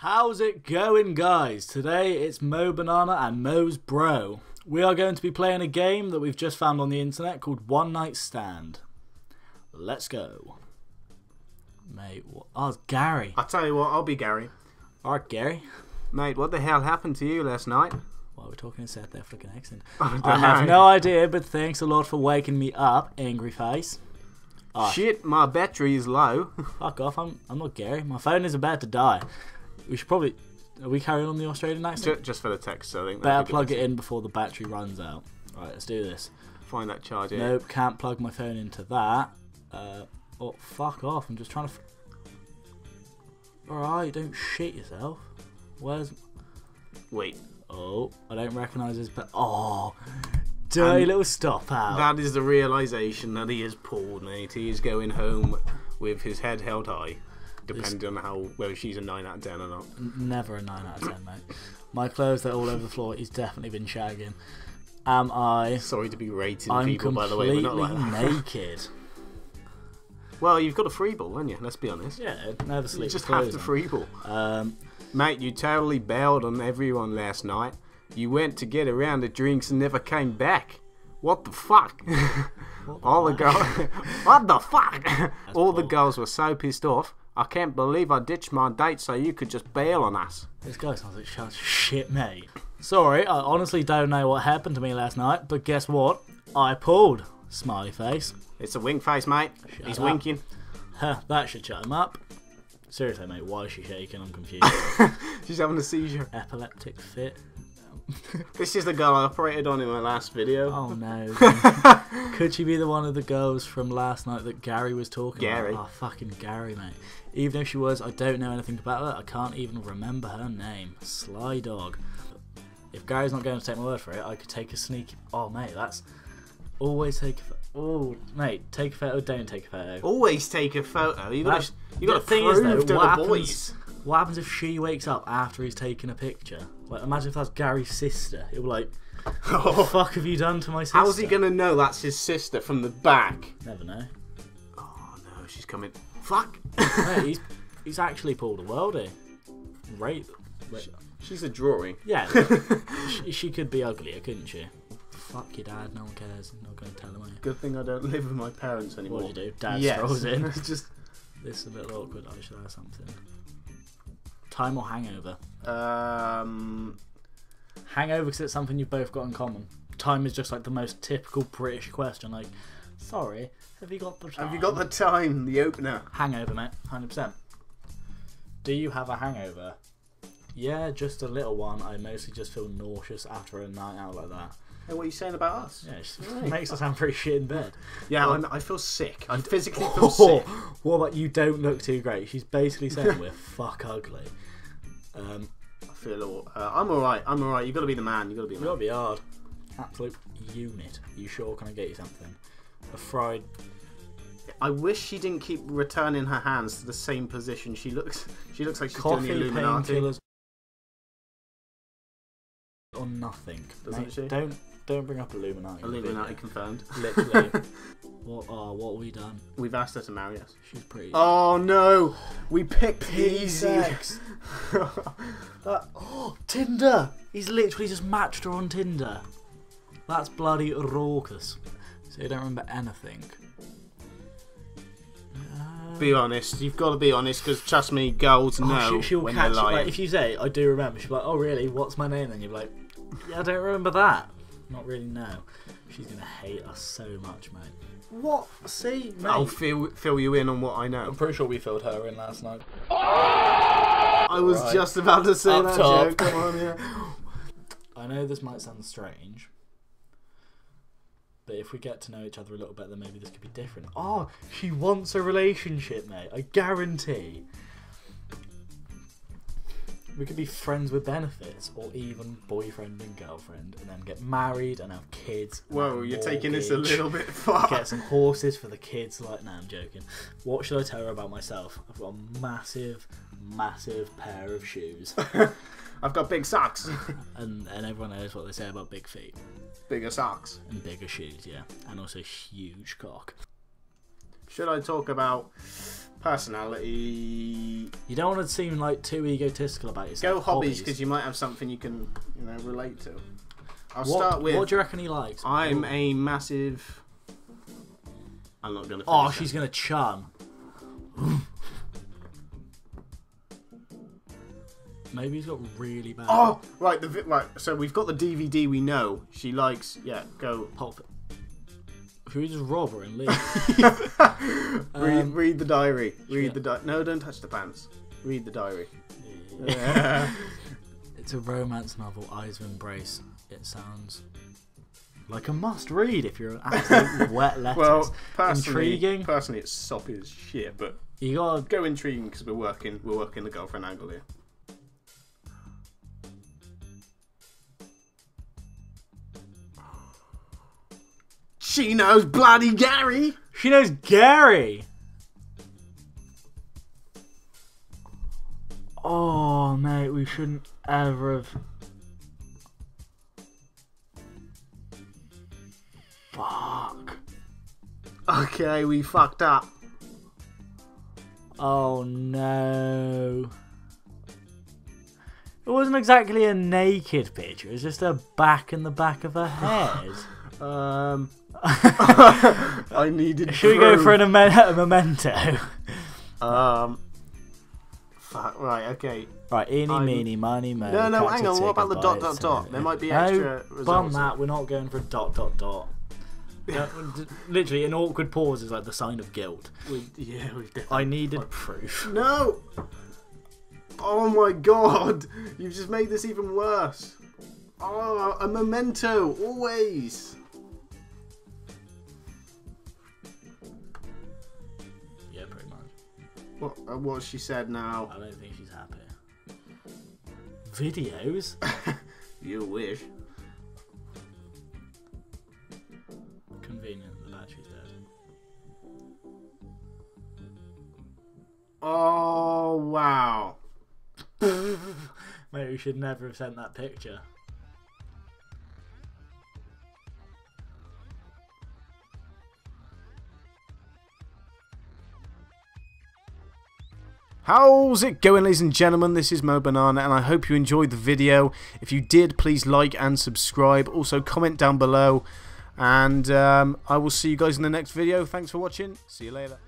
How's it going, guys? Today it's Mo Banana and Mo's Bro. We are going to be playing a game that we've just found on the internet called One Night Stand. Let's go. Mate, what? Oh, it's Gary. I'll tell you what, I'll be Gary. Alright, Gary. Mate, what the hell happened to you last night? Well, we're talking in South African accent. I don't oh, I have no idea, but thanks a lot for waking me up, angry face. Oh, Shit, my battery is low. Fuck off, I'm, I'm not Gary. My phone is about to die. We should probably. Are we carrying on the Australian accent? Ju- Just for the text, I think. Better that'd be plug good. it in before the battery runs out. Right, let's do this. Find that charger. Nope, can't plug my phone into that. Uh, oh, fuck off. I'm just trying to. F- Alright, don't shit yourself. Where's. Wait, Oh, I don't recognise his. But oh, dirty And little stop out. that is the realization that he is pulled, mate. He is going home with his head held high, depending on how whether she's a nine out of ten or not. N- Never a 9 out of 10, mate. My clothes, they're all over the floor. He's definitely been shagging. Am I? Sorry to be rating I'm people, by the way. We're completely not like naked. Well, you've got a free ball, haven't you? Let's be honest. Yeah, never You just have to free ball. Um, Mate, you totally bailed on everyone last night. You went to get around the drinks and never came back. What the fuck? All the girls. what the fuck? All the girls were so pissed off. I can't believe I ditched my date so you could just bail on us. This guy sounds like such shit, mate. Sorry, I honestly don't know what happened to me last night, but guess what? I pulled. Smiley face. It's a wink face, mate. Shut He's up. winking. That should shut him up. Seriously, mate, why is she shaking? I'm confused. She's having a seizure. Epileptic fit? This is the girl I operated on in my last video. Oh no. Could she be the one of the girls from last night that Gary was talking Gary. about? Oh, fucking Gary, mate. Even if she was, I don't know anything about her. I can't even remember her name. Sly Dog. If Gary's not going to take my word for it, I could take a sneak. Oh, mate, that's. Always take a. Oh, mate, take a photo, don't take a photo. Always take a photo. You you gotta thing prove is, though, to the happens, boys. What happens if she wakes up after he's taken a picture? Like, imagine if that's Gary's sister. He'll be like, what the fuck have you done to my sister? How's he gonna know that's his sister from the back? Never know. Oh no, she's coming. Fuck. He's, he's actually pulled a worldie. Right. Wait, She's a drawing. Yeah, she, she could be uglier, couldn't she? Fuck your dad, no one cares. I'm not going to tell him. Good thing I don't live with my parents anymore. What do you do? Dad Yes. strolls in. It's just This is a bit awkward. I should have something. Time or hangover? um Hangover because it's something you've both got in common. Time is just like the most typical British question. Like, sorry, have you got the time? have you got the time, the opener? hangover, mate? Hundred percent. Do you have a hangover? Yeah, just a little one. I mostly just feel nauseous after a night out like that. Hey, what are you saying about us? Yeah, it makes us sound pretty shit in bed. Yeah, I, I feel sick. I physically feel Oh, sick. what about you don't look too great? She's basically saying we're fuck ugly. Um, I feel all. Uh, I'm alright. I'm alright. You've gotta be the man. You've gotta be the man. gotta be hard. Absolute unit. You sure can I get you something? A fried. I wish she didn't keep returning her hands to the same position. She looks. She looks like she's coffee, doing the Illuminati. Painkillers, or nothing. Doesn't Mate, she? Don't don't bring up Illuminati. Illuminati confirmed. Literally. what? Oh, what have we done? We've asked her to marry us. She's pretty. Oh no! We picked easy. That, oh, Tinder! He's literally just matched her on Tinder. That's bloody raucous. So you don't remember anything. Uh, be honest. You've got to be honest because trust me, girls oh, know she, she'll when catch they're lying. Like, if you say, I do remember, she'll be like, oh really, what's my name? And you'll be like, yeah, I don't remember that. Not really, no. She's going to hate us so much, mate. What? See, mate. I'll fill fill you in on what I know. I'm pretty sure we filled her in last night. I was Right. just about to say Up that top. joke. Come on, yeah. I know this might sound strange, but if we get to know each other a little bit, then maybe this could be different. Oh, she wants a relationship, mate. I guarantee. We could be friends with benefits, or even boyfriend and girlfriend, and then get married and have kids. Whoa, you're taking this a little bit far. Get some horses for the kids. Like, no, I'm joking. What should I tell her about myself? I've got a massive, massive pair of shoes, I've got big socks. and and everyone knows what they say about big feet. Bigger socks. and bigger shoes, yeah, and also huge cock. should I talk about personality? You don't want to seem like too egotistical about yourself. Go hobbies because you might have something you can you know relate to. I'll what, start with. What do you reckon he likes? I'm Oh. a massive. I'm not gonna. Oh, she's that. gonna chum. Maybe he's got really bad. Oh, right. The right. So we've got the DVD. We know she likes. Yeah. Go. Pulp. Should we just rob her and leave? read, Um, read the diary. Read yeah. the di- No, don't touch the pants. Read the diary. Yeah. It's a romance novel, Eyes of Embrace. It sounds like a must read if you're an absolute wet letters. well, personally, Intriguing. Personally, it's soppy as shit, but You gotta go intriguing because we're working. We're working the girlfriend angle here. She knows bloody Gary. She knows Gary. Oh, mate, we shouldn't ever have. Fuck. Okay, we fucked up. Oh no. It wasn't exactly a naked picture, it was just a back and the back of her head. Um, I needed. Should we go for an a memento? Um. Fuck. Right. Okay. right, eeny, I'm- meeny, miny, mo. No, no. Hang on. What about the dot dot dot? There might be No, extra bum results. that. We're not going for a dot dot dot. No, literally, an awkward pause is like the sign of guilt. We, yeah, we've definitely. I needed proof. No. Oh my god! You've just made this even worse. Oh, a memento, always. What? Uh, what she said now? I don't think she's happy. Videos? You wish. Convenient, the battery's dead. Oh wow. Mate, we should never have sent that picture. How's it going ladies and gentlemen, this is Mo Banana and I hope you enjoyed the video. If you did, please like and subscribe. Also comment down below and um, I will see you guys in the next video. Thanks for watching. See you later.